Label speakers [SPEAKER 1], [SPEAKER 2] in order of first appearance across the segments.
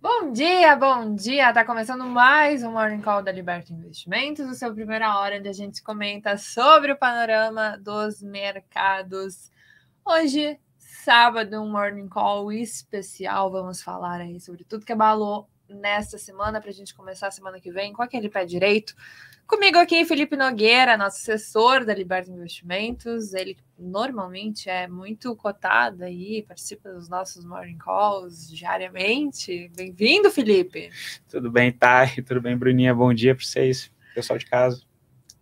[SPEAKER 1] Bom dia, bom dia! Tá começando mais um Morning Call da Liberta Investimentos, o seu primeira hora onde a gente comenta sobre o panorama dos mercados. Hoje, sábado, um Morning Call especial. Vamos falar aí sobre tudo que abalou nesta semana para a gente começar a semana que vem com aquele pé direito. Comigo aqui, Felipe Nogueira, nosso assessor da Liberta Investimentos. Ele normalmente é muito cotado aí, participa dos nossos morning calls diariamente. Bem-vindo, Felipe.
[SPEAKER 2] Tudo bem, Thay? Tudo bem, Bruninha? Bom dia para vocês, pessoal de casa.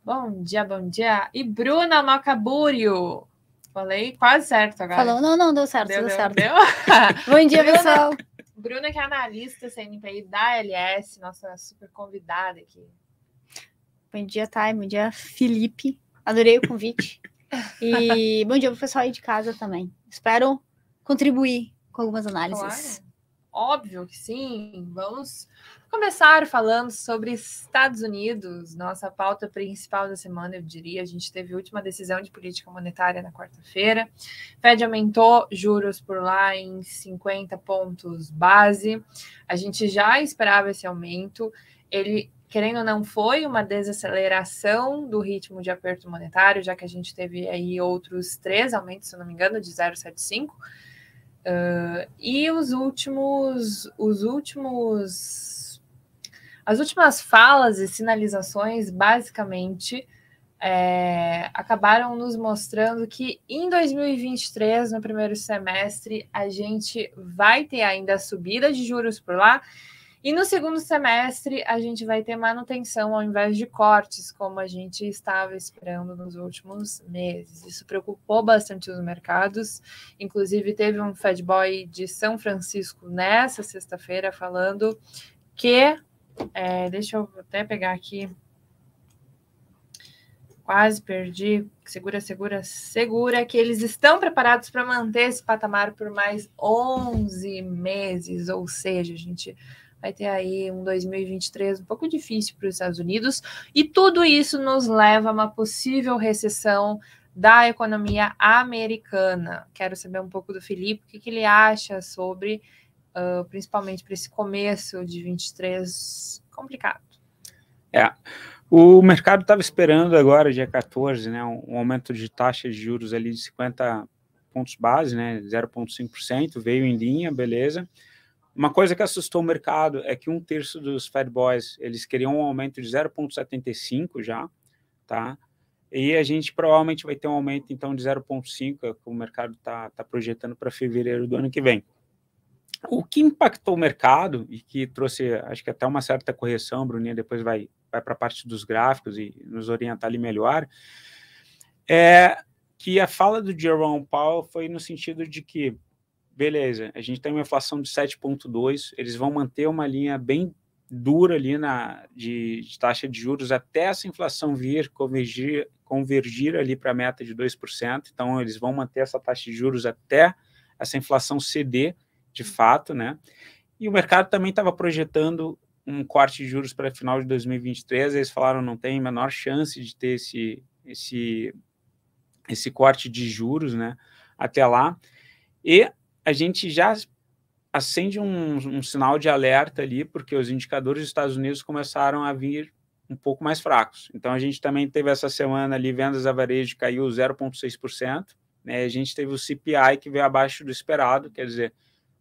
[SPEAKER 1] Bom dia, bom dia. E Bruna Macabúrio. Falei quase certo agora.
[SPEAKER 3] Falou, não, não, deu certo,
[SPEAKER 1] Deu,
[SPEAKER 3] deu,
[SPEAKER 1] deu,
[SPEAKER 3] certo.
[SPEAKER 1] deu?
[SPEAKER 3] Bom dia, pessoal.
[SPEAKER 1] Bruna, que é analista CNPI da LS, nossa super convidada aqui.
[SPEAKER 3] Bom dia, Thay. Bom dia, Felipe. Adorei o convite. E bom dia pro pessoal aí de casa também. Espero contribuir com algumas análises.
[SPEAKER 1] Claro. Óbvio que sim. Vamos começar falando sobre Estados Unidos, nossa pauta principal da semana, eu diria. A gente teve a última decisão de política monetária na quarta-feira. Fed aumentou juros por lá em 50 pontos base. A gente já esperava esse aumento. Ele, querendo ou não, foi uma desaceleração do ritmo de aperto monetário, já que a gente teve aí outros três aumentos, se não me engano, de 0,75. Uh, e os últimos, os últimos, as últimas falas e sinalizações, basicamente, é, acabaram nos mostrando que em 2023, no primeiro semestre, a gente vai ter ainda a subida de juros por lá. E no segundo semestre, a gente vai ter manutenção ao invés de cortes, como a gente estava esperando nos últimos meses. Isso preocupou bastante os mercados. Inclusive, teve um Fed Boy de São Francisco nessa sexta-feira falando que. É, deixa eu até pegar aqui. Quase perdi. Segura, segura, segura. Que eles estão preparados para manter esse patamar por mais 11 meses. Ou seja, a gente vai ter aí um 2023 um pouco difícil para os Estados Unidos, e tudo isso nos leva a uma possível recessão da economia americana. Quero saber um pouco do Felipe, o que, que ele acha sobre, uh, principalmente para esse começo de 23 complicado.
[SPEAKER 2] É, o mercado estava esperando agora, dia 14, né, um, um aumento de taxa de juros ali de 50 pontos base, né, 0,5%, veio em linha, beleza. Uma coisa que assustou o mercado é que um terço dos Fed Boys, eles queriam um aumento de 0,75 já, tá? E a gente provavelmente vai ter um aumento, então, de 0,5, que o mercado está tá projetando para fevereiro do ano que vem. O que impactou o mercado e que trouxe, acho que até uma certa correção, Bruninha depois vai, vai para a parte dos gráficos e nos orientar ali melhor, é que a fala do Jerome Powell foi no sentido de que beleza, a gente tem uma inflação de 7,2, eles vão manter uma linha bem dura ali na, de, de taxa de juros até essa inflação vir convergir, convergir ali para a meta de 2%, então eles vão manter essa taxa de juros até essa inflação ceder de fato, né? E o mercado também estava projetando um corte de juros para final de 2023, eles falaram não tem menor chance de ter esse, esse, esse corte de juros, né? Até lá. E a gente já acende um, um, sinal de alerta ali, porque os indicadores dos Estados Unidos começaram a vir um pouco mais fracos. Então, a gente também teve essa semana ali, vendas a varejo caiu 0,6%, né? a gente teve o CPI que veio abaixo do esperado, quer dizer,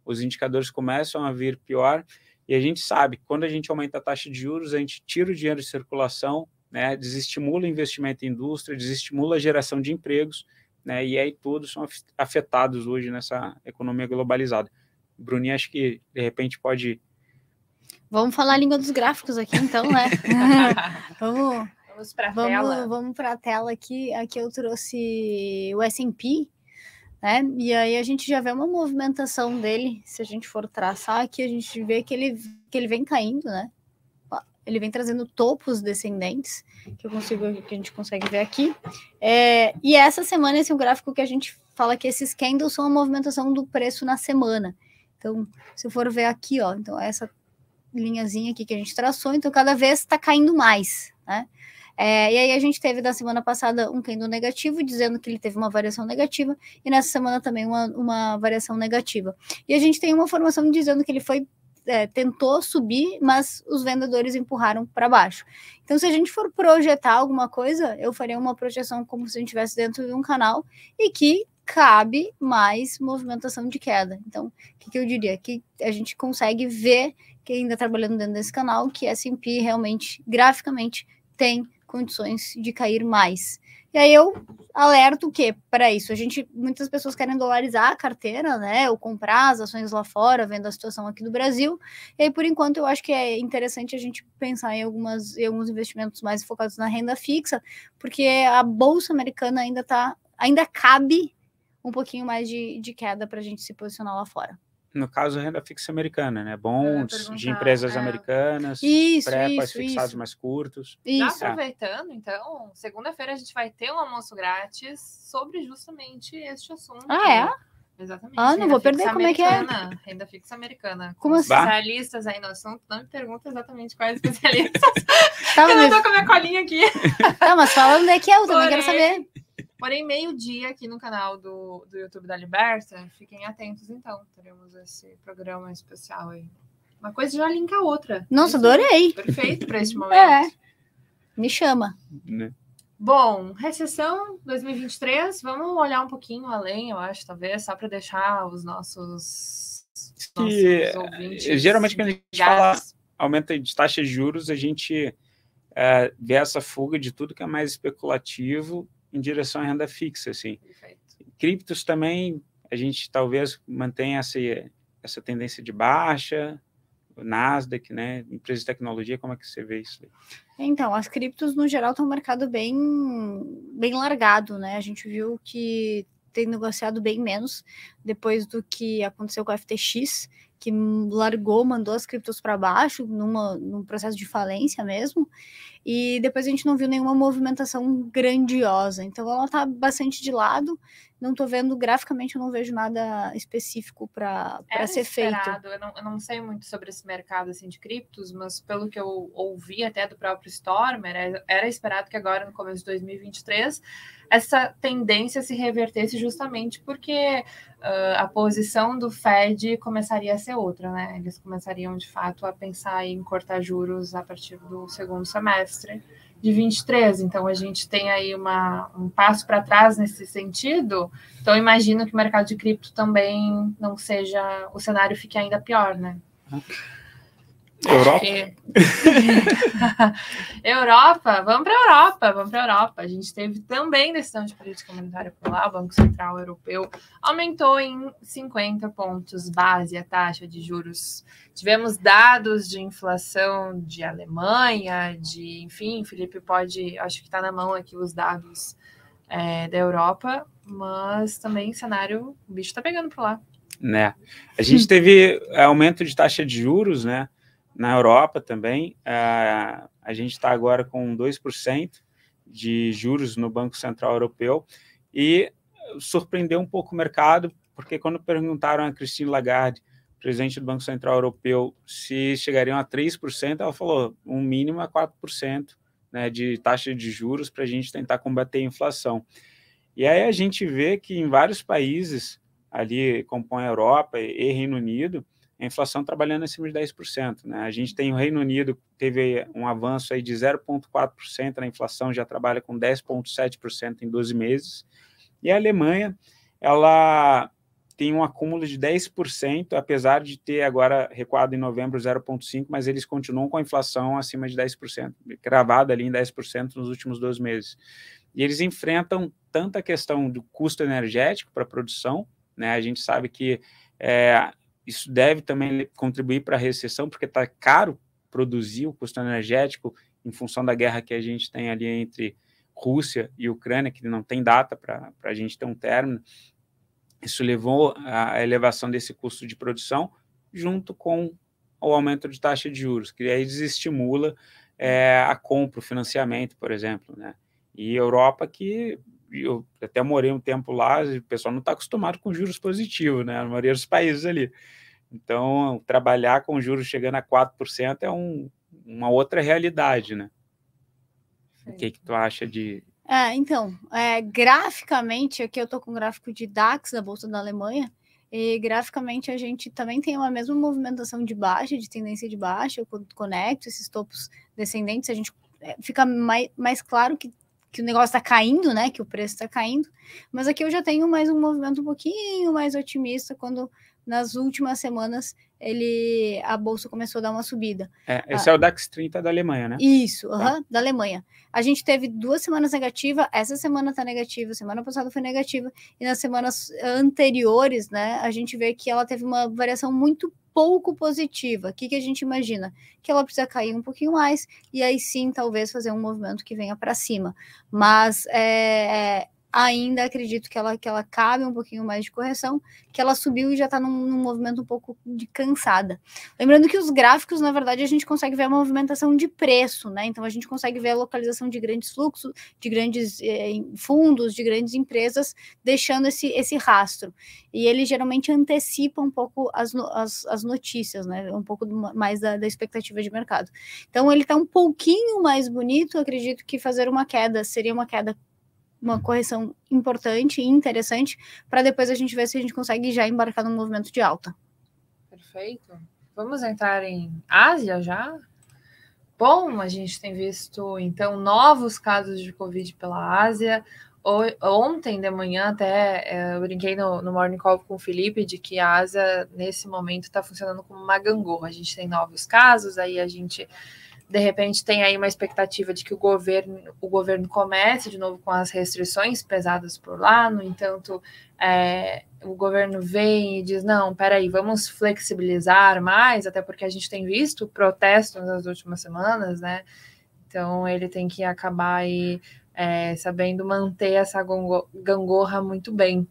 [SPEAKER 2] os indicadores começam a vir pior, e a gente sabe que quando a gente aumenta a taxa de juros, a gente tira o dinheiro de circulação, né? desestimula o investimento em indústria, desestimula a geração de empregos, né, e aí todos são afetados hoje nessa economia globalizada. Bruninha, acho que de repente pode.
[SPEAKER 3] Vamos falar a língua dos gráficos aqui, então, né? vamos
[SPEAKER 1] vamos para a
[SPEAKER 3] vamos,
[SPEAKER 1] tela.
[SPEAKER 3] Vamos para a tela aqui. Aqui eu trouxe o S&P, né? E aí a gente já vê uma movimentação dele. Se a gente for traçar aqui, a gente vê que ele, que ele vem caindo, né? Ele vem trazendo topos descendentes, que eu consigo, que a gente consegue ver aqui. É, e essa semana, esse é um gráfico que a gente fala que esses candles são a movimentação do preço na semana. Então, se eu for ver aqui, ó, então essa linhazinha aqui que a gente traçou, então cada vez está caindo mais, né? É, e aí a gente teve da semana passada um candle negativo, dizendo que ele teve uma variação negativa, e nessa semana também uma, uma variação negativa. E a gente tem uma formação dizendo que ele foi é, tentou subir, mas os vendedores empurraram para baixo. Então, se a gente for projetar alguma coisa, eu faria uma projeção como se a gente estivesse dentro de um canal e que cabe mais movimentação de queda. Então, o que, que eu diria? Que a gente consegue ver que ainda trabalhando dentro desse canal, que S&P realmente, graficamente, tem condições de cair mais. E aí eu alerto o quê para isso? A gente, muitas pessoas querem dolarizar a carteira, né? Ou comprar as ações lá fora, vendo a situação aqui do Brasil. E aí, por enquanto, eu acho que é interessante a gente pensar em, algumas, em alguns investimentos mais focados na renda fixa, porque a Bolsa Americana ainda tá, ainda cabe um pouquinho mais de, de queda para a gente se posicionar lá fora
[SPEAKER 2] no caso, renda fixa americana, né? Bons de empresas
[SPEAKER 1] é.
[SPEAKER 2] americanas,
[SPEAKER 3] isso, isso,
[SPEAKER 2] fixados
[SPEAKER 3] isso.
[SPEAKER 2] mais curtos.
[SPEAKER 3] Isso.
[SPEAKER 1] Já aproveitando, então, segunda-feira a gente vai ter um almoço grátis sobre justamente este assunto.
[SPEAKER 3] Ah, é?
[SPEAKER 1] Exatamente.
[SPEAKER 3] Ah, não
[SPEAKER 1] renda
[SPEAKER 3] vou perder, como é que é?
[SPEAKER 1] Renda fixa americana.
[SPEAKER 3] Como
[SPEAKER 1] Com
[SPEAKER 3] assim?
[SPEAKER 1] Especialistas aí no assunto. Não me pergunta exatamente quais especialistas.
[SPEAKER 3] Tá,
[SPEAKER 1] eu não
[SPEAKER 3] mas,
[SPEAKER 1] tô com a minha colinha aqui.
[SPEAKER 3] tá, mas fala onde é que é, eu também quero saber.
[SPEAKER 1] Porém, meio-dia aqui no canal do, do YouTube da Liberta, fiquem atentos então. Teremos esse programa especial aí. Uma coisa já linka a outra.
[SPEAKER 3] Nossa,
[SPEAKER 1] Isso
[SPEAKER 3] adorei.
[SPEAKER 1] Perfeito para este
[SPEAKER 3] É.
[SPEAKER 1] momento.
[SPEAKER 3] Me chama.
[SPEAKER 2] Né?
[SPEAKER 1] Bom, recessão 2023, vamos olhar um pouquinho além, eu acho, talvez, só para deixar os nossos,
[SPEAKER 2] Que,
[SPEAKER 1] nossos ouvintes
[SPEAKER 2] geralmente, quando a gente fala aumento de taxa de juros, a gente é, vê essa fuga de tudo que é mais especulativo em direção à renda fixa, assim.
[SPEAKER 1] Perfeito.
[SPEAKER 2] Criptos também, a gente talvez mantenha essa, essa tendência de baixa, Nasdaq, né? Empresas de tecnologia, como é que você vê isso? aí?
[SPEAKER 3] Então, as criptos, no geral, estão um mercado bem, bem largado, né? A gente viu que tem negociado bem menos depois do que aconteceu com a FTX, que largou, mandou as criptos para baixo, numa, num processo de falência mesmo, e depois a gente não viu nenhuma movimentação grandiosa. Então, ela está bastante de lado. Não estou vendo, graficamente, eu não vejo nada específico para ser feito.
[SPEAKER 1] esperado, Eu não, eu não sei muito sobre esse mercado assim, de criptos, mas pelo que eu ouvi até do próprio Stormer, era, era esperado que agora, no começo de 2023, essa tendência se revertesse justamente porque ah, a posição do Fed começaria a ser outra, né? Eles começariam, de fato, a pensar em cortar juros a partir do segundo semestre de 23. Então, a gente tem aí uma, um passo para trás nesse sentido. Então, imagino que o mercado de cripto também não seja. O cenário fique ainda pior, né?
[SPEAKER 2] Europa?
[SPEAKER 1] Porque- Europa, vamos para a Europa, vamos para a Europa. A gente teve também decisão de política monetária por lá, o Banco Central Europeu aumentou em 50 pontos base a taxa de juros. Tivemos dados de inflação de Alemanha, de, enfim, Felipe pode, acho que está na mão aqui os dados é, da Europa, mas também cenário, o bicho está pegando por lá.
[SPEAKER 2] né? A gente teve aumento de taxa de juros, né? Na Europa também. Ah, a gente está agora com 2% de juros no Banco Central Europeu e surpreendeu um pouco o mercado, porque quando perguntaram a Christine Lagarde, presidente do Banco Central Europeu, se chegariam a 3%, ela falou um mínimo a 4% né, de taxa de juros para a gente tentar combater a inflação. E aí a gente vê que em vários países ali compõe a Europa e Reino Unido, a inflação trabalhando acima de 10%. Né? A gente tem o Reino Unido, teve um avanço aí de 0,4% na inflação, já trabalha com 10,7% em 12 meses. E a Alemanha, ela tem um acúmulo de 10%, apesar de ter agora recuado em novembro 0,5%, mas eles continuam com a inflação acima de 10%, cravada ali em 10% nos últimos 12 meses. E eles enfrentam tanto a questão do custo energético para a produção, né? A gente sabe que é, isso deve também contribuir para a recessão, porque está caro produzir o custo energético em função da guerra que a gente tem ali entre Rússia e Ucrânia, que não tem data para a gente ter um término. Isso levou à elevação desse custo de produção, junto com o aumento de taxa de juros, que aí desestimula é, a compra, o financiamento, por exemplo, né? E Europa que eu até morei um tempo lá, o pessoal não está acostumado com juros positivos, né? A maioria dos países ali. Então, trabalhar com juros chegando a 4% é um, uma outra realidade, né? O que, que tu acha de.
[SPEAKER 3] É, então, é, graficamente, aqui eu tô com um gráfico de DAX da Bolsa da Alemanha, E graficamente a gente também tem uma mesma movimentação de baixa, de tendência de baixa, quando conecto esses topos descendentes, a gente é, fica mais, mais claro que, que o negócio está caindo, né? Que o preço está caindo. Mas aqui eu já tenho mais um movimento um pouquinho mais otimista quando nas últimas semanas ele a bolsa começou a dar uma subida.
[SPEAKER 2] É, esse ah, é o DAX 30 da Alemanha, né?
[SPEAKER 3] Isso, tá. da Alemanha. A gente teve duas semanas negativa, essa semana está negativa, semana passada foi negativa, e nas semanas anteriores, né, a gente vê que ela teve uma variação muito pouco positiva. O que, que a gente imagina? Que ela precisa cair um pouquinho mais, e aí sim, talvez fazer um movimento que venha para cima. Mas é, ainda acredito que ela, que ela cabe um pouquinho mais de correção, que ela subiu e já está num, num, movimento um pouco de cansada. Lembrando que os gráficos, na verdade, a gente consegue ver a movimentação de preço, né? Então a gente consegue ver a localização de grandes fluxos, de grandes eh, fundos, de grandes empresas, deixando esse, esse rastro. E ele geralmente antecipa um pouco as, as, as notícias, né? Um pouco mais da, da expectativa de mercado. Então ele está um pouquinho mais bonito, acredito que fazer uma queda seria uma queda uma correção importante e interessante para depois a gente ver se a gente consegue já embarcar no movimento de alta.
[SPEAKER 1] Perfeito. Vamos entrar em Ásia já? Bom, a gente tem visto então novos casos de Covid pela Ásia. Ontem de manhã, até é, eu brinquei no, no Morning Call com o Felipe de que a Ásia, nesse momento, está funcionando como uma gangorra. A gente tem novos casos, aí a gente de repente tem aí uma expectativa de que o governo, o governo comece de novo com as restrições pesadas por lá, no entanto, é, o governo vem e diz, não, peraí, vamos flexibilizar mais, até porque a gente tem visto protestos nas últimas semanas, né? Então ele tem que acabar aí é, sabendo manter essa gangorra muito bem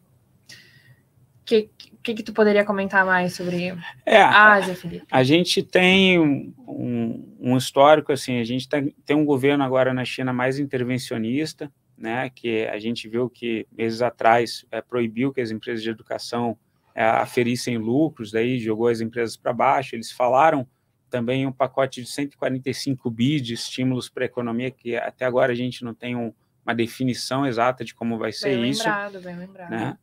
[SPEAKER 1] que, que, que tu poderia comentar mais sobre
[SPEAKER 2] é, a Ásia, Felipe? A gente tem um, um histórico, assim, a gente tá, tem um governo agora na China mais intervencionista, né, que a gente viu que meses atrás é, proibiu que as empresas de educação é, aferissem lucros, daí jogou as empresas para baixo, eles falaram também um pacote de 145 bi de estímulos para a economia, que até agora a gente não tem um, uma definição exata de como vai ser
[SPEAKER 1] bem
[SPEAKER 2] isso.
[SPEAKER 1] Bem lembrado, bem lembrado.
[SPEAKER 2] Né?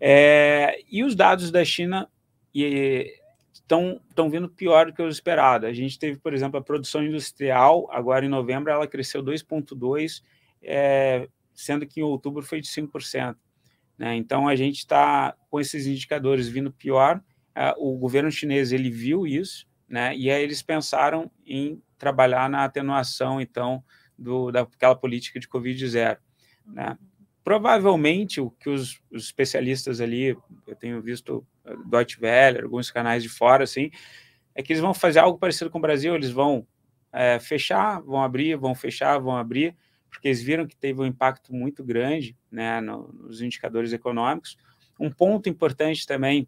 [SPEAKER 2] É, e os dados da China estão vindo pior do que o esperado. A gente teve, por exemplo, a produção industrial, agora em novembro, ela cresceu 2,2%, é, sendo que em outubro foi de 5%. Né? Então, a gente está com esses indicadores vindo pior. É, o governo chinês ele viu isso, né? e aí eles pensaram em trabalhar na atenuação, então, do, daquela política de Covid zero. Né? Provavelmente o que os, os, especialistas ali, eu tenho visto eh, Deutsche Welle, alguns canais de fora, assim, é que eles vão fazer algo parecido com o Brasil, eles vão é, fechar, vão abrir, vão fechar, vão abrir, porque eles viram que teve um impacto muito grande né, no, nos indicadores econômicos. Um ponto importante também,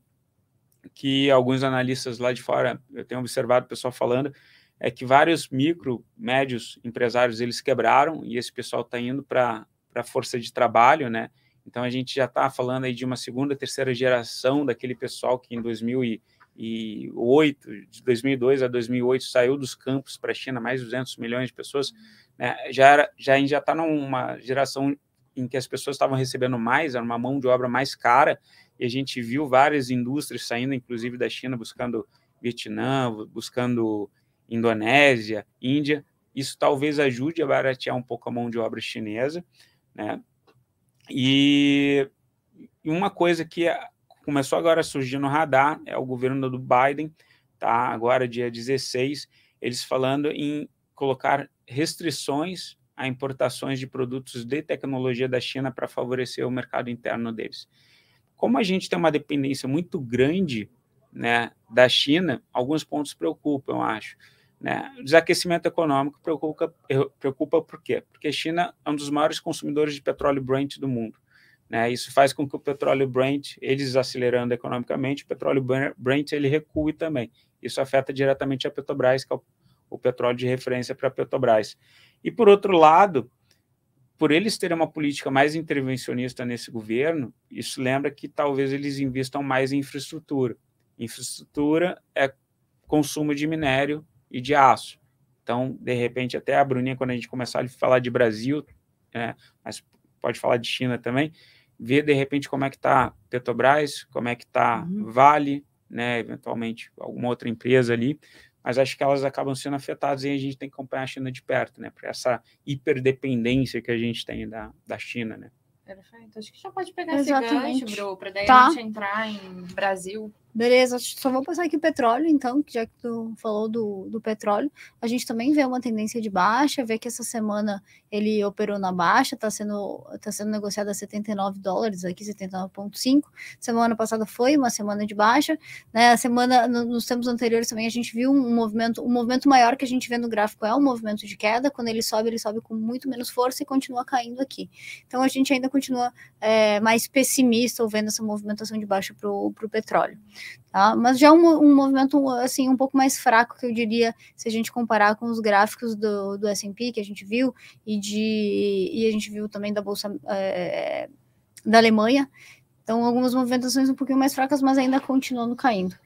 [SPEAKER 2] que alguns analistas lá de fora, eu tenho observado o pessoal falando, é que vários micro, médios empresários, eles quebraram, e esse pessoal está indo para para a força de trabalho, né? Então a gente já está falando aí de uma segunda, terceira geração daquele pessoal que em 2008, de 2002 a 2008 saiu dos campos para a China, mais de 200 milhões de pessoas, né? Já era, já já está numa geração em que as pessoas estavam recebendo mais, era uma mão de obra mais cara, e a gente viu várias indústrias saindo, inclusive da China, buscando Vietnã, buscando Indonésia, Índia. Isso talvez ajude a baratear um pouco a mão de obra chinesa. Né? E uma coisa que começou agora a surgir no radar é o governo do Biden, tá? agora dia 16, eles falando em colocar restrições a importações de produtos de tecnologia da China para favorecer o mercado interno deles. Como a gente tem uma dependência muito grande né, da China, alguns pontos preocupam, eu acho. Né? Desaquecimento econômico preocupa, preocupa por quê? Porque a China é um dos maiores consumidores de petróleo Brent do mundo. Né? Isso faz com que o petróleo Brent, eles acelerando economicamente, o petróleo Brent ele recue também. Isso afeta diretamente a Petrobras, que é o, o petróleo de referência para a Petrobras. E por outro lado, por eles terem uma política mais intervencionista nesse governo, isso lembra que talvez eles investam mais em infraestrutura. Infraestrutura é consumo de minério e de aço. Então, de repente, até a Bruninha, quando a gente começar a falar de Brasil, é, mas pode falar de China também, ver de repente como é que está Petrobras, como é que está uhum. Vale, né, eventualmente alguma outra empresa ali, mas acho que elas acabam sendo afetadas e a gente tem que acompanhar a China de perto, né, por essa hiperdependência que a gente tem da, da China, né.
[SPEAKER 1] Perfeito. Acho que já pode pegar Exatamente. esse gancho, Bro, para daí tá. a gente entrar em Brasil.
[SPEAKER 3] Beleza, só vou passar aqui o petróleo, então, já que tu falou do, do petróleo. A gente também vê uma tendência de baixa, vê que essa semana ele operou na baixa, está sendo, tá sendo negociado a 79 dólares, aqui 79,5. Semana passada foi uma semana de baixa, né? A semana, nos tempos anteriores também a gente viu um movimento, um movimento maior que a gente vê no gráfico é um movimento de queda, quando ele sobe, ele sobe com muito menos força e continua caindo aqui. Então a gente ainda continua é, mais pessimista ou vendo essa movimentação de baixa para o petróleo. Tá? Mas já um, um movimento assim um pouco mais fraco que eu diria se a gente comparar com os gráficos do, do S&P que a gente viu e de e a gente viu também da bolsa é, da Alemanha. Então algumas movimentações um pouquinho mais fracas mas ainda continuando caindo.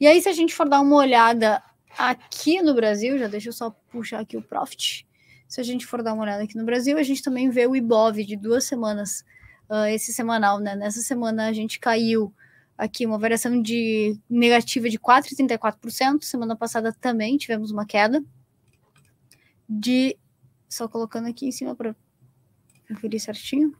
[SPEAKER 3] E aí se a gente for dar uma olhada aqui no Brasil já deixa eu só puxar aqui o profit. Se a gente for dar uma olhada aqui no Brasil a gente também vê o IBOV de duas semanas uh, esse semanal né? Nessa semana a gente caiu aqui uma variação de negativa de 4,34%. Semana passada também tivemos uma queda de só colocando aqui em cima para conferir certinho.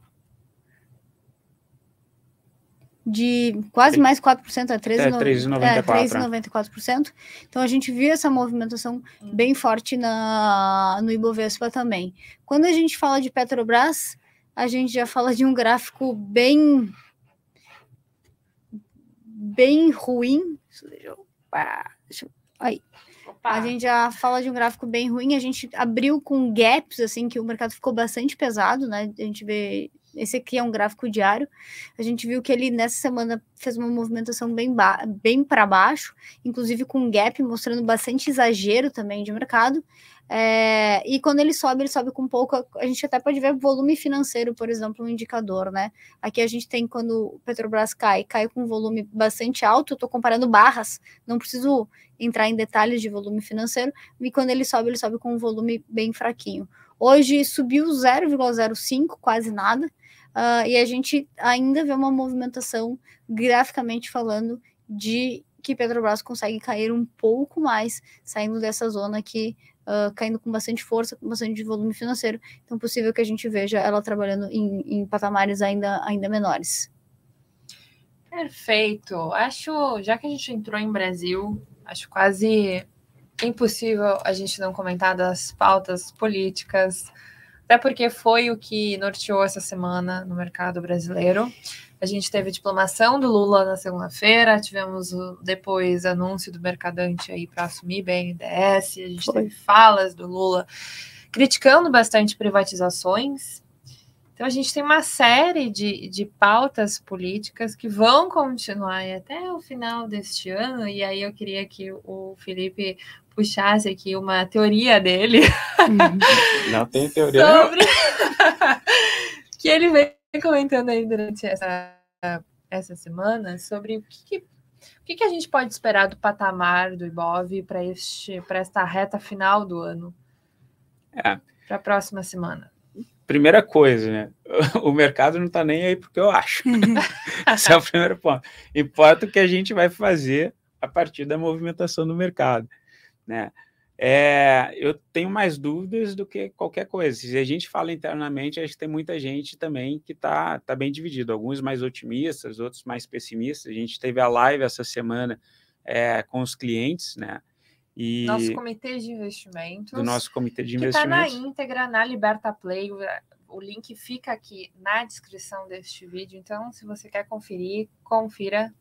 [SPEAKER 3] De quase mais 4%, a 3,94%. É, então a gente viu essa movimentação bem forte na, no Ibovespa também. Quando a gente fala de Petrobras, a gente já fala de um gráfico bem bem ruim. Aí. A gente já fala de um gráfico bem ruim. A gente abriu com gaps, assim, que o mercado ficou bastante pesado, né? A gente vê. Esse aqui é um gráfico diário. A gente viu que ele nessa semana fez uma movimentação bem, bem para baixo, inclusive com gap, mostrando bastante exagero também de mercado. É, e quando ele sobe, ele sobe com pouco. A gente até pode ver volume financeiro, por exemplo, um indicador, né? Aqui a gente tem quando o Petrobras cai, cai com volume bastante alto. Eu estou comparando barras, não preciso entrar em detalhes de volume financeiro. E quando ele sobe, ele sobe com um volume bem fraquinho. Hoje subiu 0,05, quase nada. Uh, e a gente ainda vê uma movimentação, graficamente falando, de que Petrobras consegue cair um pouco mais, saindo dessa zona aqui uh, caindo com bastante força, com bastante volume financeiro. Então, é possível que a gente veja ela trabalhando em, em patamares ainda, ainda menores.
[SPEAKER 1] Perfeito. Acho, já que a gente entrou em Brasil, acho quase impossível a gente não comentar das pautas políticas, até porque foi o que norteou essa semana no mercado brasileiro. A gente teve a diplomação do Lula na segunda-feira, tivemos o, depois anúncio do Mercadante aí para assumir BNDES, a gente Foi. teve falas do Lula criticando bastante privatizações. Então a gente tem uma série de, de pautas políticas que vão continuar até o final deste ano, e aí eu queria que o Felipe puxasse aqui uma teoria dele.
[SPEAKER 2] Não tem teoria.
[SPEAKER 1] Sobre... que ele vem comentando aí durante essa, essa semana sobre o que, o que, que a gente pode esperar do patamar do Ibov para esta reta final do ano?
[SPEAKER 2] É.
[SPEAKER 1] Para a próxima semana.
[SPEAKER 2] Primeira coisa, né? O mercado não está nem aí porque eu acho. Esse é o primeiro ponto. Importa o que a gente vai fazer a partir da movimentação do mercado, né? É, eu tenho mais dúvidas do que qualquer coisa. Se a gente fala internamente, acho que tem muita gente também que está tá bem dividido. Alguns mais otimistas, outros mais pessimistas. A gente teve a live essa semana é, com os clientes, né?
[SPEAKER 1] E nosso comitê de investimentos.
[SPEAKER 2] Do nosso comitê de
[SPEAKER 1] que
[SPEAKER 2] investimentos.
[SPEAKER 1] Está na íntegra, na Liberta Play. O link fica aqui na descrição deste vídeo. Então, se você quer conferir, confira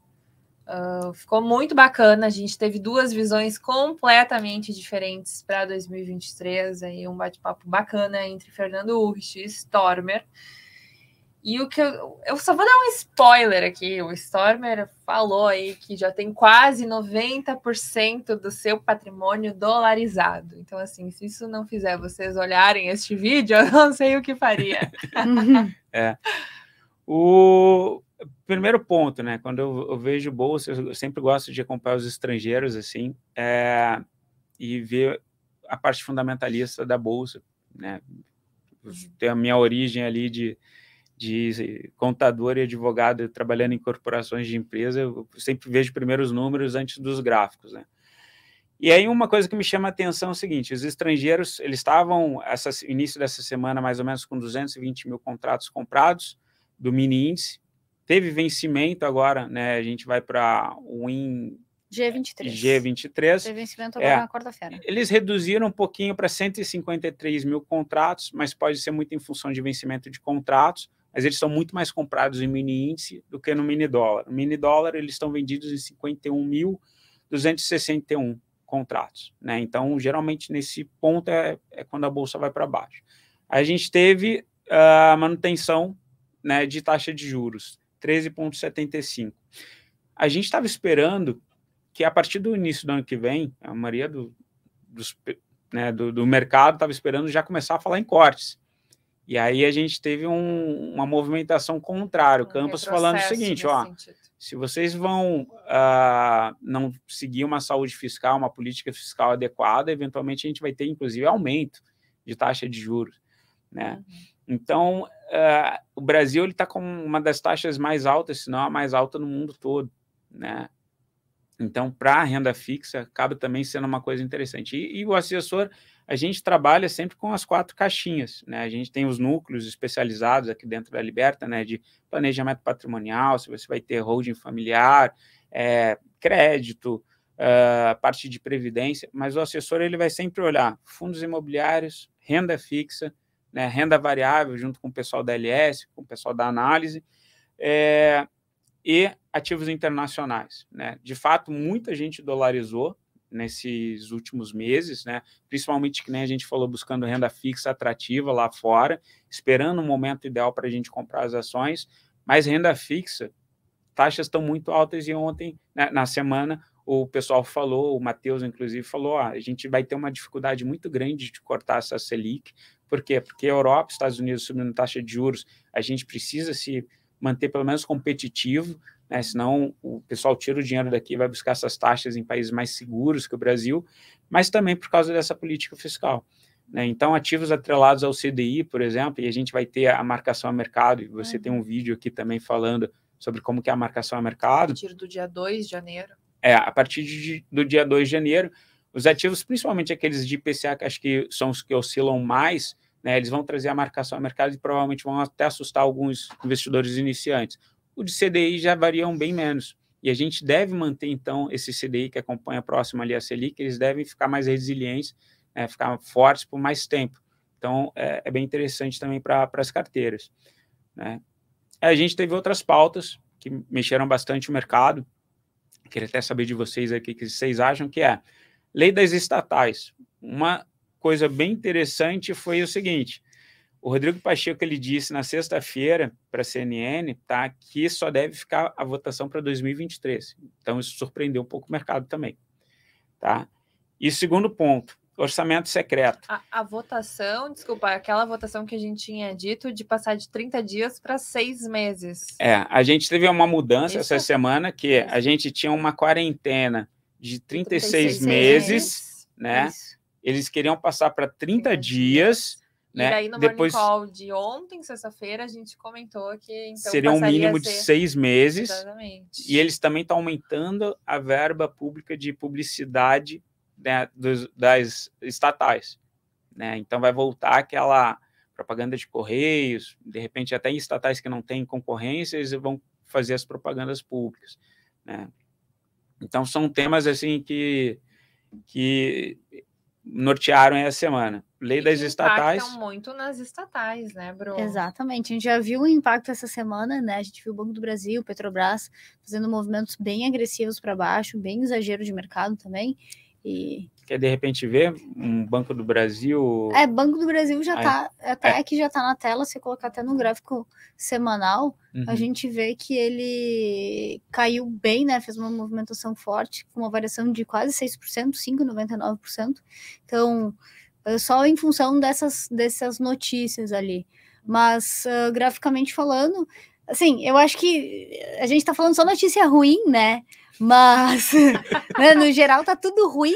[SPEAKER 1] Uh, ficou muito bacana. A gente teve duas visões completamente diferentes para 2023. Aí um bate-papo bacana entre Fernando Urch e Stormer. E o que eu, eu só vou dar um spoiler aqui. O Stormer falou aí que já tem quase 90% do seu patrimônio dolarizado. Então, assim, se isso não fizer vocês olharem este vídeo, eu não sei o que faria.
[SPEAKER 2] é. O, primeiro ponto, né? Quando eu, eu, vejo bolsa, eu sempre gosto de acompanhar os estrangeiros assim é, e ver a parte fundamentalista da bolsa, né? Tem a minha origem ali de, de contador e advogado trabalhando em corporações de empresa, eu sempre vejo primeiro os números antes dos gráficos, né? E aí uma coisa que me chama a atenção é o seguinte, os estrangeiros, eles estavam, essa, início dessa semana, mais ou menos com 220 mil contratos comprados do mini índice, teve vencimento agora, né, a gente vai para o IN
[SPEAKER 3] G23.
[SPEAKER 2] G23.
[SPEAKER 3] Teve vencimento agora
[SPEAKER 2] É.
[SPEAKER 3] na quarta-feira.
[SPEAKER 2] Eles reduziram um pouquinho para 153 mil contratos, mas pode ser muito em função de vencimento de contratos, mas eles são muito mais comprados em mini índice do que no mini dólar. No mini dólar, eles estão vendidos em 51.261 contratos. Né? Então, geralmente, nesse ponto é, é quando a bolsa vai para baixo. A gente teve a manutenção né, de taxa de juros, 13,75. A gente estava esperando que a partir do início do ano que vem, a maioria do, dos, né, do, do mercado estava esperando já começar a falar em cortes. E aí a gente teve um, uma movimentação contrária, o
[SPEAKER 1] Um
[SPEAKER 2] Campos falando o seguinte, ó,
[SPEAKER 1] sentido.
[SPEAKER 2] se vocês vão ah, não seguir uma saúde fiscal, uma política fiscal adequada, eventualmente a gente vai ter, inclusive, aumento de taxa de juros, né?
[SPEAKER 1] Uhum.
[SPEAKER 2] Então, ah, o Brasil está com uma das taxas mais altas, se não a mais alta no mundo todo, né? Então, para a renda fixa, acaba também sendo uma coisa interessante. E, e o assessor, a gente trabalha sempre com as quatro caixinhas, né? A gente tem os núcleos especializados aqui dentro da Liberta, né? De planejamento patrimonial, se você vai ter holding familiar, é, crédito, ah, parte de previdência, mas o assessor ele vai sempre olhar fundos imobiliários, renda fixa, né, renda variável, junto com o pessoal da LS, com o pessoal da análise, é, e ativos internacionais. Né? De fato, muita gente dolarizou nesses últimos meses, né? principalmente que nem a gente falou, buscando renda fixa atrativa lá fora, esperando um momento ideal para a gente comprar as ações, mas renda fixa, taxas estão muito altas e ontem, né, na semana, o pessoal falou, o Matheus, inclusive, falou: a gente vai ter uma dificuldade muito grande de cortar essa Selic. Por quê? Porque a Europa, Estados Unidos subindo taxa de juros, a gente precisa se manter pelo menos competitivo, né? senão o pessoal tira o dinheiro daqui e vai buscar essas taxas em países mais seguros que o Brasil, mas também por causa dessa política fiscal. Né? Então, ativos atrelados ao CDI, por exemplo, e a gente vai ter a marcação a mercado, e você
[SPEAKER 1] Uhum.
[SPEAKER 2] tem um vídeo aqui também falando sobre como que é a marcação a
[SPEAKER 1] A
[SPEAKER 2] mercado,
[SPEAKER 1] partir do dia 2 de janeiro.
[SPEAKER 2] é, a partir de- do dia 2 de janeiro, os ativos, principalmente aqueles de IPCA, que acho que são os que oscilam mais, né, eles vão trazer a marcação a mercado e provavelmente vão até assustar alguns investidores iniciantes. O de CDI já variam bem menos. E a gente deve manter, então, esse CDI que acompanha próximo ali a Selic, eles devem ficar mais resilientes, né, ficar fortes por mais tempo. Então, é, é bem interessante também para as carteiras. Né? A gente teve outras pautas que mexeram bastante o mercado. Queria até saber de vocês aqui o que vocês acham que é. Lei das estatais. Uma coisa bem interessante foi o seguinte: o Rodrigo Pacheco ele disse na sexta-feira para a CNN tá, que só deve ficar a votação para 2023. Então, isso surpreendeu um pouco o mercado também. Tá? E segundo ponto, orçamento secreto.
[SPEAKER 1] A, a votação, desculpa, aquela votação que a gente tinha dito de passar de 30 dias para seis meses.
[SPEAKER 2] É, a gente teve uma mudança
[SPEAKER 1] Isso.
[SPEAKER 2] essa semana que a gente tinha uma quarentena de 36,
[SPEAKER 1] 36
[SPEAKER 2] meses, né?
[SPEAKER 3] Isso.
[SPEAKER 2] Eles queriam passar para 30
[SPEAKER 1] 30
[SPEAKER 2] dias,
[SPEAKER 1] E
[SPEAKER 2] né?
[SPEAKER 1] aí, no
[SPEAKER 2] Depois
[SPEAKER 1] Morning Call de ontem, sexta-feira, a gente comentou que então,
[SPEAKER 2] seria um mínimo de
[SPEAKER 1] ser-
[SPEAKER 2] seis meses.
[SPEAKER 1] Exatamente.
[SPEAKER 2] E eles também estão aumentando a verba pública de publicidade né, dos- das estatais. Né? Então vai voltar aquela propaganda de correios, de repente até em estatais que não têm concorrência, eles vão fazer as propagandas públicas. Né? Então são temas assim que, que nortearam essa semana. Lei
[SPEAKER 1] E
[SPEAKER 2] das
[SPEAKER 1] que
[SPEAKER 2] estatais.
[SPEAKER 1] impactam muito nas estatais, né, Bruno?
[SPEAKER 3] Exatamente. A gente já viu o impacto essa semana, né? A gente viu o Banco do Brasil, Petrobras, fazendo movimentos bem agressivos para baixo, bem exagero de mercado também. E
[SPEAKER 2] Quer de repente ver um Banco do Brasil.
[SPEAKER 3] é, Banco do Brasil já
[SPEAKER 2] Aí.
[SPEAKER 3] tá, até aqui já tá na tela, se colocar até no gráfico semanal, a
[SPEAKER 2] Uhum.
[SPEAKER 3] gente vê que ele caiu bem, né? Fez uma movimentação forte, com uma variação de quase 6%, 5,99%. Então, é só em função dessas, dessas notícias ali. Mas, ah, graficamente falando, assim, eu acho que a gente está falando só notícia ruim, né? Mas, né, no geral, tá tudo ruim.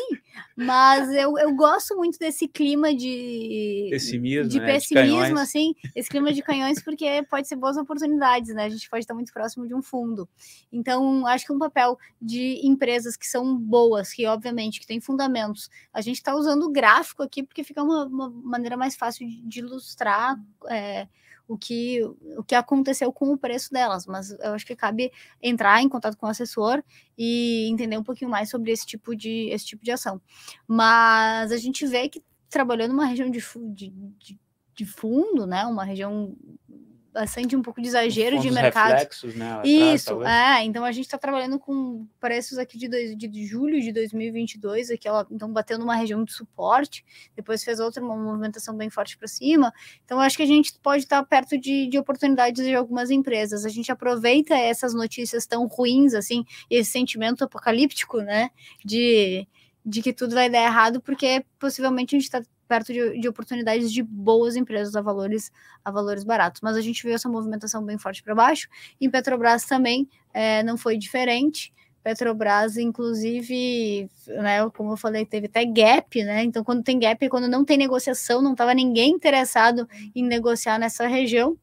[SPEAKER 3] Mas eu, eu gosto muito desse clima de
[SPEAKER 2] pessimismo,
[SPEAKER 3] de
[SPEAKER 2] né?
[SPEAKER 3] pessimismo, de assim, esse clima de canhões, porque pode ser boas oportunidades, né? A gente pode estar muito próximo de um fundo. Então, acho que um papel de empresas que são boas, que obviamente que têm fundamentos. A gente está usando o gráfico aqui porque fica uma, uma maneira mais fácil de, de ilustrar. É, o que, o que aconteceu com o preço delas, mas eu acho que cabe entrar em contato com o assessor e entender um pouquinho mais sobre esse tipo de, esse tipo de ação. Mas a gente vê que trabalhando numa região de, de, de, fundo, né, uma região bastante um pouco de exagero de mercado.
[SPEAKER 2] Reflexos, né,
[SPEAKER 3] Isso, é. Então a gente está trabalhando com preços aqui de, dois, de, julho de 2022, aqui, então batendo uma região de suporte, depois fez outra uma movimentação bem forte para cima. Então acho que a gente pode estar tá perto de, de oportunidades de algumas empresas. A gente aproveita essas notícias tão ruins assim, esse sentimento apocalíptico, né, de de que tudo vai dar errado, porque possivelmente a gente está perto de, de, oportunidades de boas empresas a valores, a valores baratos. Mas a gente viu essa movimentação bem forte para baixo. Em Petrobras também é, não foi diferente. Petrobras, inclusive, né, como eu falei, teve até gap, né? Então, quando tem gap, quando não tem negociação, não estava ninguém interessado em negociar nessa região.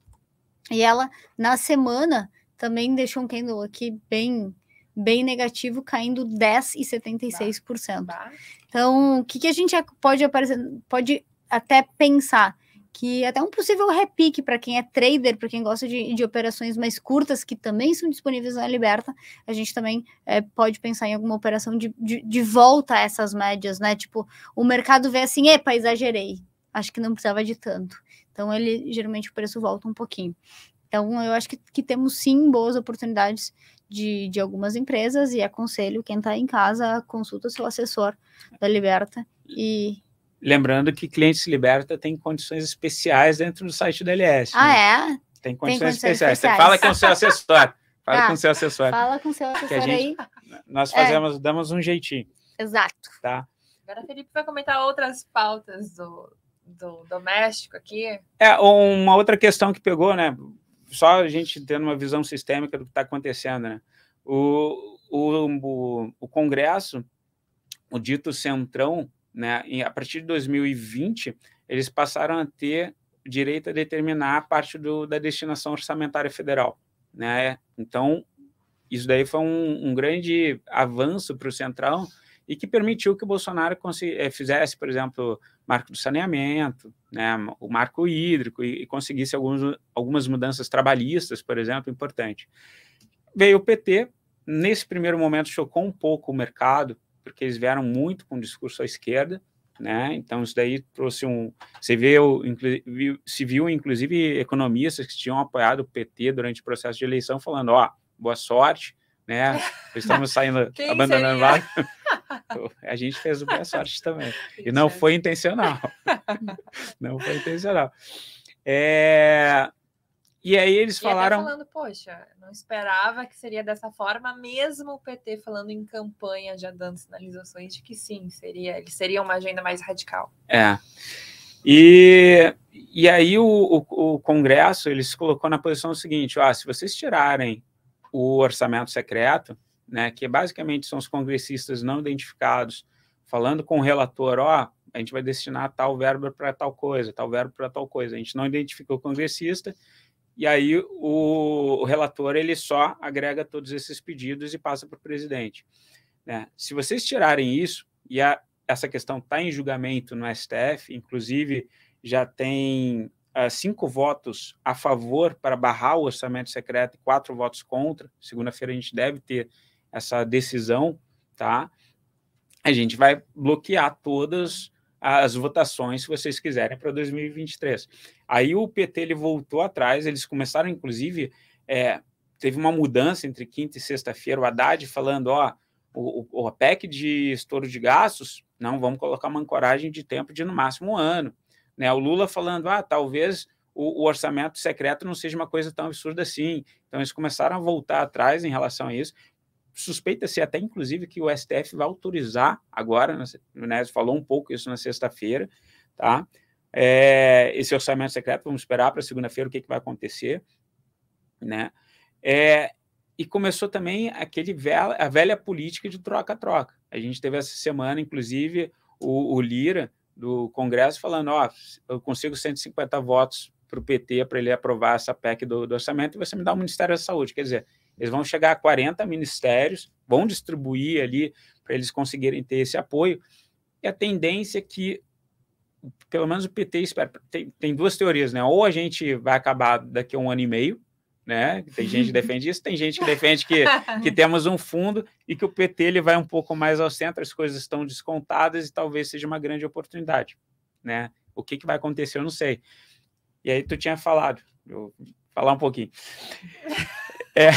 [SPEAKER 3] E ela, na semana, também deixou um candle aqui bem bem negativo, caindo 10,76%. Bah, bah. Então, o que, que a gente pode aparecer, pode até pensar? Que até um possível repique para quem é trader, para quem gosta de, de operações mais curtas, que também são disponíveis na Liberta, a gente também é, pode pensar em alguma operação de, de, de volta a essas médias, né? Tipo, o mercado vê assim, epa, exagerei, acho que não precisava de tanto. Então, ele geralmente o preço volta um pouquinho. Então, eu acho que, que temos sim boas oportunidades de, de algumas empresas e aconselho quem está em casa, consulta seu assessor da Liberta e
[SPEAKER 2] Lembrando que clientes Liberta tem condições especiais dentro do site da LS.
[SPEAKER 3] Ah, né? é?
[SPEAKER 2] Tem condições, tem condições especiais. especiais. Você fala com o seu assessor. Fala ah, com o seu assessor.
[SPEAKER 3] Fala com o seu assessor
[SPEAKER 2] gente,
[SPEAKER 3] aí.
[SPEAKER 2] Nós fazemos, é. damos um jeitinho.
[SPEAKER 3] Exato.
[SPEAKER 2] Tá?
[SPEAKER 1] Agora, Felipe vai comentar outras pautas do, do doméstico aqui.
[SPEAKER 2] É, uma outra questão que pegou, né? Só a gente tendo uma visão sistêmica do que está acontecendo, né? O, o, o, Congresso, o dito Centrão, né, a partir de 2020, eles passaram a ter direito a determinar a parte do, da destinação orçamentária federal. Né? Então, isso daí foi um, um grande avanço para o Centrão e que permitiu que o Bolsonaro eh, fizesse, por exemplo, marco do saneamento, né, o marco hídrico e, e conseguisse alguns, algumas mudanças trabalhistas, por exemplo, importante. Veio o PT, nesse primeiro momento chocou um pouco o mercado, porque eles vieram muito com o discurso à esquerda, né? Então isso daí trouxe um, você viu, se viu inclusive economistas que tinham apoiado o PT durante o processo de eleição falando, ó, boa sorte, né? Estamos saindo abandonando lá. A gente fez o boa sorte também. E não foi intencional. Não foi intencional. É... E aí eles falaram.
[SPEAKER 1] falando, poxa, não esperava que seria dessa forma, mesmo o PT falando em campanha, já dando sinalizações de que sim, seria, ele seria uma agenda mais radical.
[SPEAKER 2] É. E, e aí o, o, o Congresso ele se colocou na posição seguinte: ó, se vocês tirarem o orçamento secreto, né, que basicamente são os congressistas não identificados, falando com o relator, ó, a gente vai destinar tal verba para tal coisa, tal verba para tal coisa. A gente não identificou o congressista, e aí o, o, relator ele só agrega todos esses pedidos e passa para o presidente. Né? Se vocês tirarem isso, e a, essa questão está em julgamento no STF, inclusive já tem uh, cinco votos a favor para barrar o orçamento secreto e quatro votos contra. Segunda-feira a gente deve ter essa decisão, tá? A gente vai bloquear todas as votações, se vocês quiserem, para 2023. Aí o PT ele voltou atrás, eles começaram, inclusive, é, teve uma mudança entre quinta e sexta-feira, o Haddad falando, ó, o, o, PEC de estouro de gastos, não, vamos colocar uma ancoragem de tempo de no máximo um ano. Né? O Lula falando, ah, talvez o, o, orçamento secreto não seja uma coisa tão absurda assim. Então, eles começaram a voltar atrás em relação a isso suspeita-se até, inclusive, que o STF vai autorizar agora, né, falou um pouco isso na sexta-feira, tá? É, esse orçamento secreto, vamos esperar para segunda-feira o que, que vai acontecer. né? É, e começou também aquele velha, a velha política de troca-troca. A gente teve essa semana, inclusive, o, o Lira do Congresso falando: ó, eu consigo 150 votos para o PT para ele aprovar essa PEC do, do, orçamento e você me dá o Ministério da Saúde. Quer dizer, eles vão chegar a 40 ministérios, vão distribuir ali para eles conseguirem ter esse apoio. E a tendência é que, pelo menos o PT espera, tem, tem duas teorias, né? Ou a gente vai acabar daqui a um ano e meio, né? Tem gente que defende isso, tem gente que defende que, que temos um fundo e que o PT ele vai um pouco mais ao centro, as coisas estão descontadas e talvez seja uma grande oportunidade, né? O que, que vai acontecer, eu não sei. E aí tu tinha falado, eu vou falar um pouquinho.
[SPEAKER 3] É,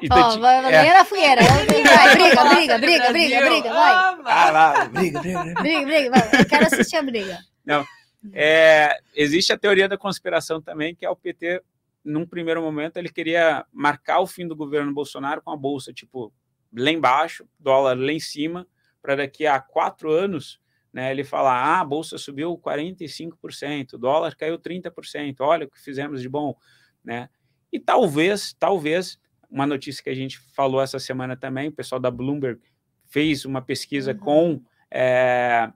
[SPEAKER 3] então, oh, vai, é. na fogueira. Vai, briga, briga, briga, briga, briga, vai.
[SPEAKER 2] Ah, lá, briga, briga, briga.
[SPEAKER 3] Briga, briga, vai. Eu quero assistir a briga.
[SPEAKER 2] Não. É, existe a teoria da conspiração também, que é o PT num primeiro momento, ele queria marcar o fim do governo Bolsonaro com a bolsa, tipo, lá embaixo, dólar lá em cima, para daqui a quatro anos, né, ele falar: ah, a bolsa subiu 45%, o dólar caiu 30%, olha o que fizemos de bom, né? E talvez, talvez, uma notícia que a gente falou essa semana também, o pessoal da Bloomberg fez uma pesquisa uhum. com é,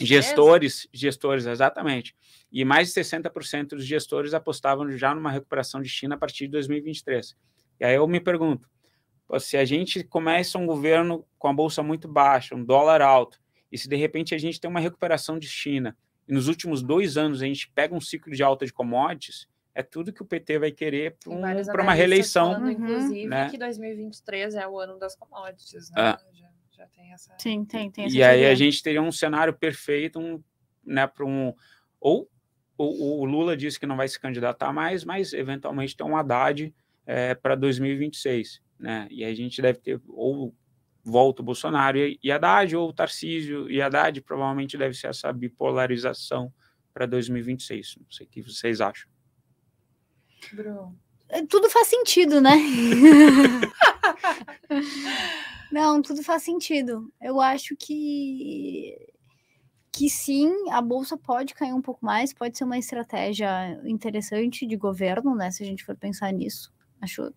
[SPEAKER 2] gestores, gestores, exatamente. E mais de 60% dos gestores apostavam já numa recuperação de China a partir de 2023. E aí eu me pergunto, se a gente começa um governo com a bolsa muito baixa, um dólar alto, e se de repente a gente tem uma recuperação de China, e nos últimos dois anos a gente pega um ciclo de alta de commodities, é tudo que o PT vai querer para um, uma reeleição.
[SPEAKER 1] Falando, inclusive, né? que 2023 é o ano das commodities, né? Ah. Já, tem essa.
[SPEAKER 3] Sim, tem, tem
[SPEAKER 2] E aí a gente teria um cenário perfeito um, né, para um. Ou o, o, Lula disse que não vai se candidatar mais, mas eventualmente tem um Haddad é, para 2026. Né? E a gente deve ter ou volta o Bolsonaro e, e Haddad, ou o Tarcísio e Haddad, provavelmente deve ser essa bipolarização para 2026. Não sei o que vocês acham.
[SPEAKER 3] Bruno. É, tudo faz sentido, né? Não, tudo faz sentido. Eu acho que que sim, a bolsa pode cair um pouco mais, pode ser uma estratégia interessante de governo, né? Se a gente for pensar nisso. Acho,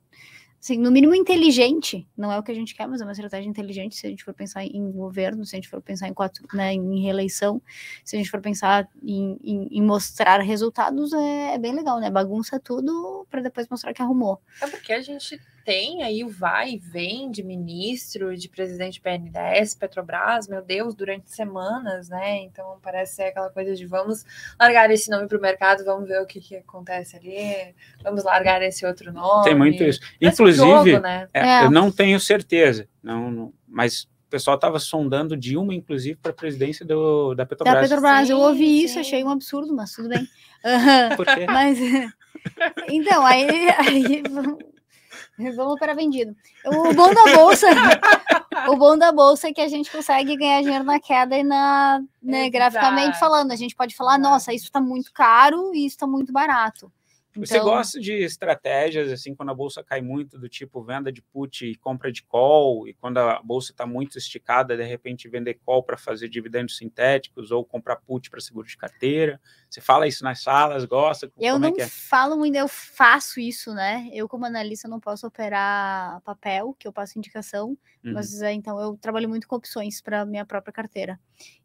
[SPEAKER 3] assim, no mínimo inteligente, não é o que a gente quer, mas é uma estratégia inteligente se a gente for pensar em governo, se a gente for pensar em quatro, né, em reeleição, se a gente for pensar em, em, em mostrar resultados, é, é, bem legal, né? Bagunça tudo para depois mostrar que arrumou.
[SPEAKER 1] É porque a gente tem aí o vai e vem de ministro, de presidente PNDS, Petrobras, meu Deus, durante semanas, né? Então parece ser aquela coisa de vamos largar esse nome para o mercado, vamos ver o que, que acontece ali, vamos largar esse outro nome.
[SPEAKER 2] Tem muito isso. Inclusive, jogo, né? é, é. eu não tenho certeza, não, não mas pessoal estava sondando Dilma, inclusive, para a presidência do, da Petrobras.
[SPEAKER 3] Da Petrobras, sim, eu ouvi sim. isso, achei um absurdo, mas tudo bem.
[SPEAKER 2] Por quê?
[SPEAKER 3] Mas, então, aí, aí Vamos para vendido. O bom da bolsa, o bom da bolsa é que a gente consegue ganhar dinheiro na queda e na, né, graficamente falando, a gente pode falar, nossa, isso está muito caro e isso está muito barato.
[SPEAKER 2] Então... Você gosta de estratégias, assim, quando a bolsa cai muito, do tipo venda de put e compra de call, e quando a bolsa está muito esticada, de repente vender call para fazer dividendos sintéticos ou comprar put para seguro de carteira? Você fala isso nas salas, gosta?
[SPEAKER 3] Eu
[SPEAKER 2] é
[SPEAKER 3] não
[SPEAKER 2] é é?
[SPEAKER 3] falo muito, eu faço isso, né? Eu, como analista, não posso operar papel, que eu passo indicação, uhum. mas é, então eu trabalho muito com opções para minha própria carteira.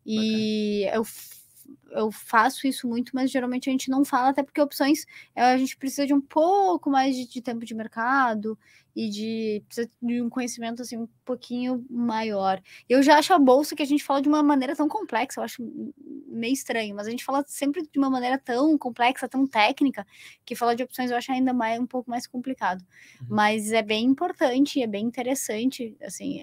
[SPEAKER 3] E eu eu faço isso muito, mas geralmente a gente não fala, até porque opções eh, a gente precisa de um pouco mais de, de tempo de mercado e de, de um conhecimento assim um pouquinho maior. Eu já acho a bolsa que a gente fala de uma maneira tão complexa, eu acho meio estranho, mas a gente fala sempre de uma maneira tão complexa, tão técnica, que falar de opções eu acho ainda mais um pouco mais complicado. Uhum. Mas é bem importante, é bem interessante, assim,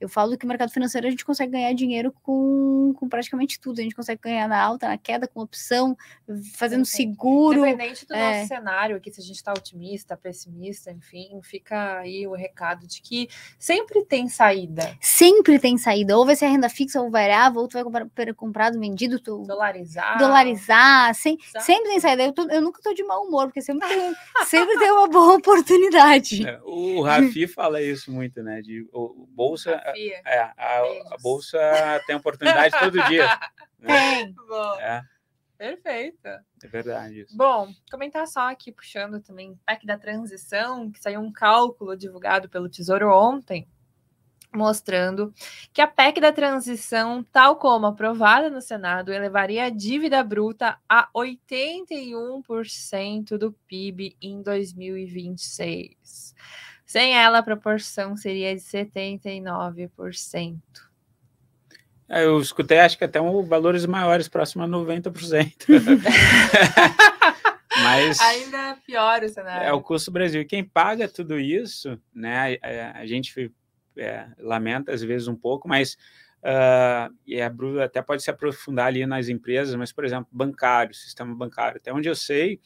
[SPEAKER 3] eu falo que o mercado financeiro a gente consegue ganhar dinheiro com, com praticamente tudo. A gente consegue ganhar na alta, na queda, com opção, fazendo seguro.
[SPEAKER 1] Independente do é... nosso cenário aqui, se a gente está otimista, pessimista, enfim, fica aí o recado de que sempre tem saída.
[SPEAKER 3] Sempre tem saída. Ou vai ser renda fixa ou variável, ou tu vai comprar comprado, vendido, tu...
[SPEAKER 1] dolarizar.
[SPEAKER 3] Dolarizar. Sem, sempre tem saída. Eu, tô, eu nunca estou de mau humor, porque sempre tem, sempre tem uma boa oportunidade.
[SPEAKER 2] É, o Rafi fala isso muito, né? De o, bolsa é, a, a, bolsa tem oportunidade todo dia.
[SPEAKER 3] Né? Tem.
[SPEAKER 2] É.
[SPEAKER 1] Perfeito.
[SPEAKER 2] É verdade isso.
[SPEAKER 1] Bom, comentar só aqui, puxando também PEC da transição, que saiu um cálculo divulgado pelo Tesouro ontem, mostrando que a PEC da transição, tal como aprovada no Senado, elevaria a dívida bruta a 81% do PIB em 2026. Sem ela, a proporção seria de 79%.
[SPEAKER 2] É, Eu escutei, acho que até um, valores maiores, próximo a 90%. Mas
[SPEAKER 1] Ainda pior o cenário.
[SPEAKER 2] é o custo Brasil. E quem paga tudo isso, né? A, a gente é, lamenta às vezes um pouco, mas ah, e a Bru até pode se aprofundar ali nas empresas, mas, por exemplo, bancário, sistema bancário. Até onde eu sei,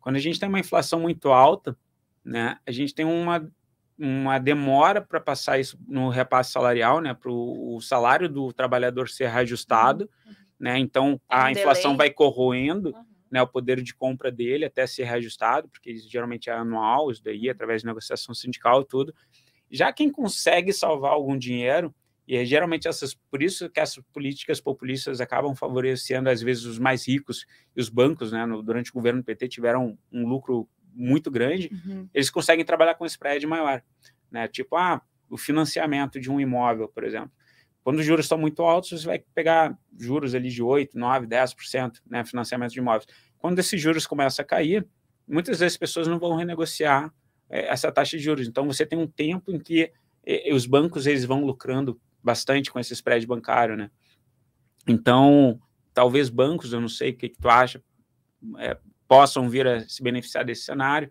[SPEAKER 2] quando a gente tem uma inflação muito alta, né? A gente tem uma uma demora para passar isso no repasse salarial, né, para o salário do trabalhador ser reajustado, né, então a
[SPEAKER 1] um
[SPEAKER 2] inflação
[SPEAKER 1] delay.
[SPEAKER 2] vai corroendo,
[SPEAKER 1] Uhum.
[SPEAKER 2] né, o poder de compra dele até ser reajustado, porque isso geralmente é anual, isso daí, através de negociação sindical e tudo. Já quem consegue salvar algum dinheiro, e é geralmente essas, por isso que essas políticas populistas acabam favorecendo às vezes os mais ricos e os bancos, né, no- durante o governo PT tiveram um lucro muito grande,
[SPEAKER 3] Uhum.
[SPEAKER 2] eles conseguem trabalhar com spread maior, né? Tipo, ah, o financiamento de um imóvel, por exemplo. Quando os juros estão muito altos, você vai pegar juros ali de 8, 9, 10%, né, financiamento de imóveis. Quando esses juros começam a cair, muitas vezes as pessoas não vão renegociar eh, essa taxa de juros. Então você tem um tempo em que os bancos eles vão lucrando bastante com esse spread bancário, né? Então, talvez bancos, eu não sei o que, que tu acha, eh, possam vir a se beneficiar desse cenário.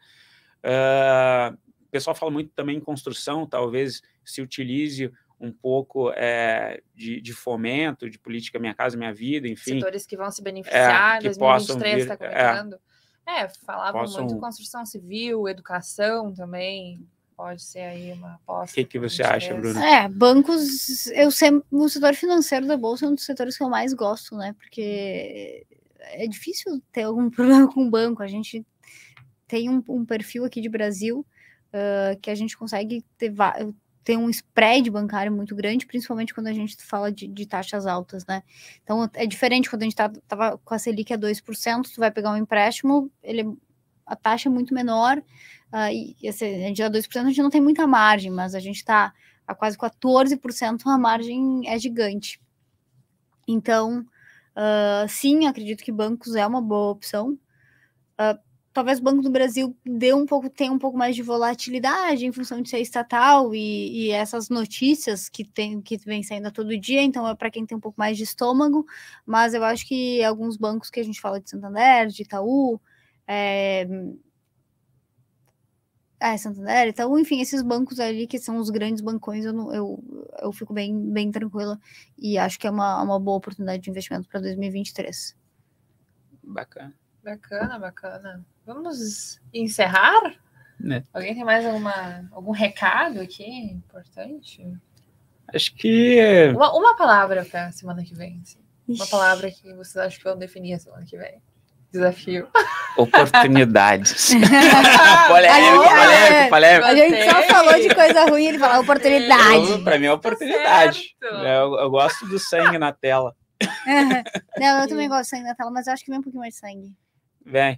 [SPEAKER 2] Ah, o pessoal fala muito também em construção, talvez se utilize um pouco eh, de, de fomento, de política Minha Casa Minha Vida, enfim.
[SPEAKER 1] Setores que vão se beneficiar,
[SPEAKER 2] que possam
[SPEAKER 1] 2023
[SPEAKER 2] vir-
[SPEAKER 1] está
[SPEAKER 2] é.
[SPEAKER 1] comentando. É, falavam
[SPEAKER 2] Possam-
[SPEAKER 1] muito construção civil, educação também. Pode ser aí uma aposta.
[SPEAKER 2] Que que
[SPEAKER 1] pra
[SPEAKER 2] você acha,
[SPEAKER 1] 23.
[SPEAKER 2] Bruna?
[SPEAKER 3] É, bancos, eu sempre, o setor financeiro da Bolsa é um dos setores que eu mais gosto, né? Porque é difícil ter algum problema com o banco. A gente tem um, um perfil aqui de Brasil ah, que a gente consegue ter, ter um spread bancário muito grande, principalmente quando a gente fala de, de taxas altas, né? Então é diferente quando a gente tá, tava com a Selic a 2%, tu vai pegar um empréstimo, ele, a taxa é muito menor, ah, e e, assim, a gente dá 2%, a gente não tem muita margem, mas a gente está a quase 14%, a margem é gigante. Então, ah, sim, acredito que bancos é uma boa opção. Ah, talvez o Banco do Brasil dê um pouco, tenha um pouco mais de volatilidade em função de ser estatal e, e essas notícias que tem que vem saindo todo dia, então é para quem tem um pouco mais de estômago, mas eu acho que alguns bancos que a gente fala de Santander, de Itaú, é, é, Santander, Itaú, enfim, esses bancos ali que são os grandes bancões, eu, não- eu, eu fico bem, bem tranquila e acho que é uma, uma boa oportunidade de investimento para 2023.
[SPEAKER 2] Bacana.
[SPEAKER 1] Bacana, bacana. Vamos encerrar?
[SPEAKER 2] Né.
[SPEAKER 1] Alguém tem mais alguma, algum recado aqui importante?
[SPEAKER 2] Acho que
[SPEAKER 1] Uma, uma palavra para semana que vem. assim. Uma palavra que vocês acham que vão definir a semana que vem. Desafio.
[SPEAKER 2] oportunidades. Polêmico,
[SPEAKER 3] é,
[SPEAKER 2] polêmico, polêmico.
[SPEAKER 3] A gente só falou de coisa ruim, ele falou oportunidade.
[SPEAKER 2] Para mim é oportunidade.
[SPEAKER 1] certo.
[SPEAKER 2] Eu, eu gosto do sangue na tela.
[SPEAKER 3] Não, eu também gosto de sangue na tela, mas eu acho que vem um pouquinho mais de sangue.
[SPEAKER 2] Vem.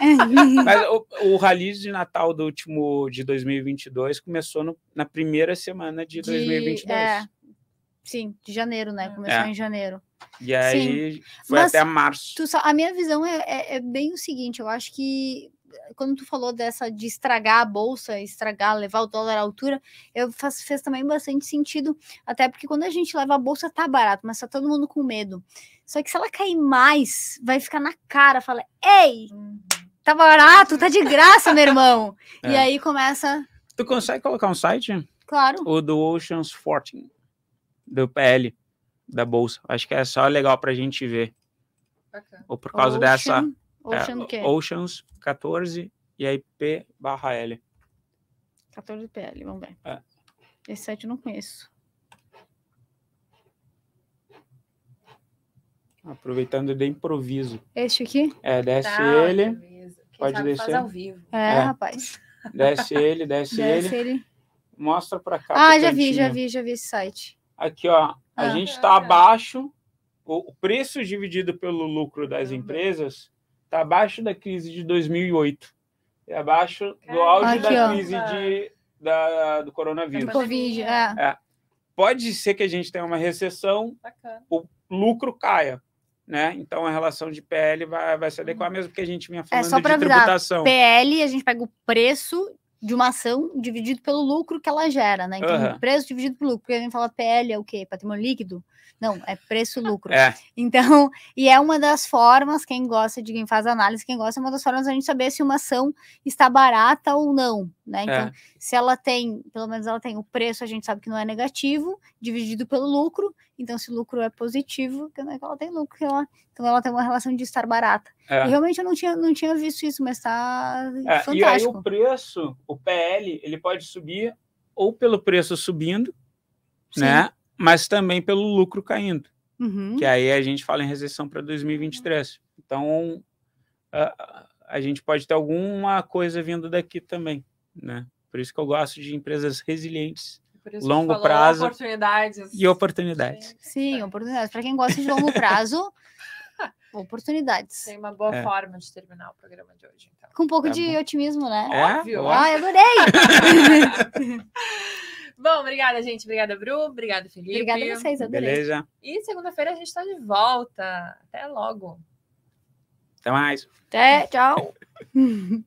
[SPEAKER 2] Mas o, o rally de Natal do último de 2022 começou no- na primeira semana de, 2022.
[SPEAKER 3] é, sim, de janeiro, né? Começou
[SPEAKER 2] É.
[SPEAKER 3] em janeiro.
[SPEAKER 2] E aí foi
[SPEAKER 3] Mas
[SPEAKER 2] até março.
[SPEAKER 3] Tu a minha visão é, é- é bem o seguinte, eu acho que quando tu falou dessa de estragar a bolsa, estragar, levar o dólar à altura, eu faz, fez também bastante sentido, até porque quando a gente leva a bolsa tá barato, mas tá todo mundo com medo. Só que se ela cair mais, vai ficar na cara, fala: "Ei,
[SPEAKER 1] Uhum.
[SPEAKER 3] tá barato, tá de graça, meu irmão". E
[SPEAKER 2] É.
[SPEAKER 3] aí começa,
[SPEAKER 2] Tu consegue colocar um site?
[SPEAKER 3] claro,
[SPEAKER 2] O do Oceans 14, do PL, da Bolsa. Acho que é só legal pra gente ver.
[SPEAKER 1] Bacana.
[SPEAKER 2] Ou por causa dessa.
[SPEAKER 3] Ocean,
[SPEAKER 2] é,
[SPEAKER 3] Ocean o quê?
[SPEAKER 2] Oceans 14 e aí P barra L.
[SPEAKER 3] 14 PL, vamos ver.
[SPEAKER 2] É.
[SPEAKER 3] Esse site eu não conheço.
[SPEAKER 2] Aproveitando de improviso.
[SPEAKER 3] Este aqui?
[SPEAKER 2] É, desce
[SPEAKER 1] Tá,
[SPEAKER 2] ele, pode
[SPEAKER 1] sabe faz
[SPEAKER 2] descer.
[SPEAKER 1] ao vivo.
[SPEAKER 3] É,
[SPEAKER 2] É.
[SPEAKER 3] rapaz.
[SPEAKER 2] desce ele, desce,
[SPEAKER 3] Desce
[SPEAKER 2] ele.
[SPEAKER 3] ele.
[SPEAKER 2] Mostra pra cá.
[SPEAKER 3] Ah, já vi, já
[SPEAKER 2] cantinho.
[SPEAKER 3] vi, já vi esse site.
[SPEAKER 2] Aqui, ó. A
[SPEAKER 3] Ah.
[SPEAKER 2] gente tá
[SPEAKER 1] Ah.
[SPEAKER 2] abaixo o preço dividido pelo lucro das empresas está abaixo da crise de 2008. É abaixo do auge
[SPEAKER 3] Aqui,
[SPEAKER 2] da
[SPEAKER 3] ó.
[SPEAKER 2] crise de, da, do coronavírus.
[SPEAKER 3] Do Covid, é.
[SPEAKER 2] Pode ser que a gente tenha uma recessão,
[SPEAKER 1] Bacana.
[SPEAKER 2] o lucro caia. Né? Então a relação de PL vai, vai se adequar mesmo porque a gente vinha falando
[SPEAKER 3] Uhum. É, só
[SPEAKER 2] de
[SPEAKER 3] avisar,
[SPEAKER 2] tributação.
[SPEAKER 3] PL, a gente pega o preço de uma ação dividido pelo lucro que ela gera, né? Então, o preço dividido pelo lucro. Porque a gente fala PL é o quê? Patrimônio líquido? Não, é preço-lucro.
[SPEAKER 2] É,
[SPEAKER 3] Então, e é uma das formas, quem gosta de quem faz análise, quem gosta, é uma das formas da gente saber se uma ação está barata ou não, né? Então,
[SPEAKER 2] É.
[SPEAKER 3] se ela tem, pelo menos ela tem o preço, a gente sabe que não é negativo, dividido pelo lucro. Então, se o lucro é positivo, que não que ela tem lucro, ela, então ela tem uma relação de estar barata.
[SPEAKER 2] é.
[SPEAKER 3] Realmente eu não tinha, não tinha visto isso, mas tá
[SPEAKER 2] É, e aí
[SPEAKER 3] fantástico.
[SPEAKER 2] o preço, o PL, ele pode subir ou pelo preço subindo,
[SPEAKER 3] Sim.
[SPEAKER 2] né? Mas também pelo lucro caindo.
[SPEAKER 3] Uhum.
[SPEAKER 2] Que aí a gente fala em recessão para 2023. Então a, a gente pode ter alguma coisa vindo daqui também, né? Por isso que eu gosto de empresas resilientes Longo
[SPEAKER 1] falou
[SPEAKER 2] prazo
[SPEAKER 1] Oportunidades.
[SPEAKER 2] e oportunidades.
[SPEAKER 3] Sim, oportunidades. Para quem gosta de longo prazo, oportunidades.
[SPEAKER 1] Tem uma boa
[SPEAKER 2] É.
[SPEAKER 1] forma de terminar o programa de hoje, então.
[SPEAKER 3] Com um pouco
[SPEAKER 2] Tá
[SPEAKER 3] de
[SPEAKER 2] bom.
[SPEAKER 3] otimismo, né?
[SPEAKER 2] É?
[SPEAKER 1] Óbvio.
[SPEAKER 2] Ó.
[SPEAKER 3] Ai, adorei!
[SPEAKER 1] Bom, obrigada, gente. Obrigada, Bru. Obrigada, Felipe.
[SPEAKER 3] Obrigada a vocês, adorei.
[SPEAKER 2] Beleza?
[SPEAKER 1] E segunda-feira a gente está de volta. Até logo.
[SPEAKER 2] Até mais.
[SPEAKER 3] Até, tchau!